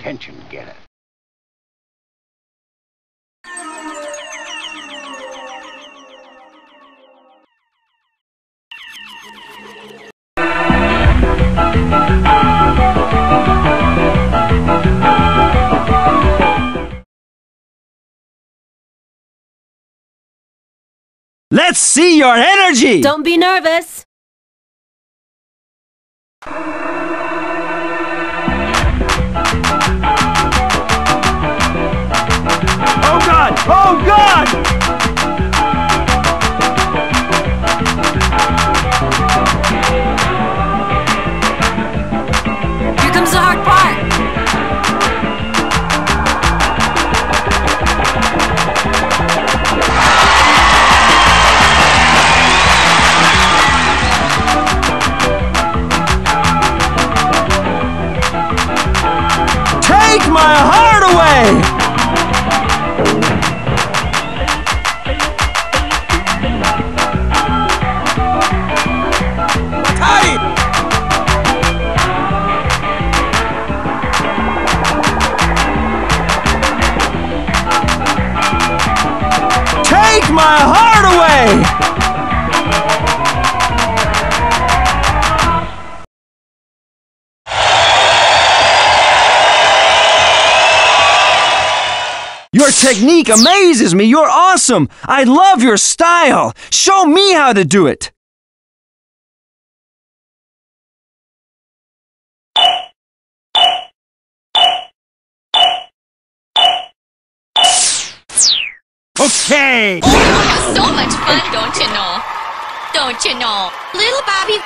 attention getter. Let's see your energy! Don't be nervous. God! My heart away! Your technique amazes me. You're awesome. I love your style. Show me how to do it. Okay. So much fun, don't you know? Don't you know? Little Bobby